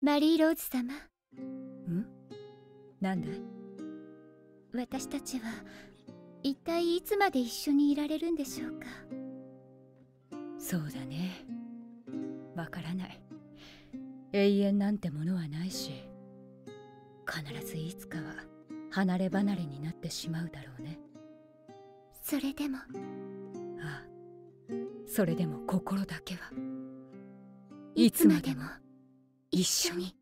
マリー・ローズ様。ん？なんだ？い私たちは一体いつまで一緒にいられるんでしょうか？そうだね。わからない。永遠なんてものはないし必ずいつかは離れ離れになってしまうだろうね。それでも。ああ。それでも心だけは。いつまでも一緒に。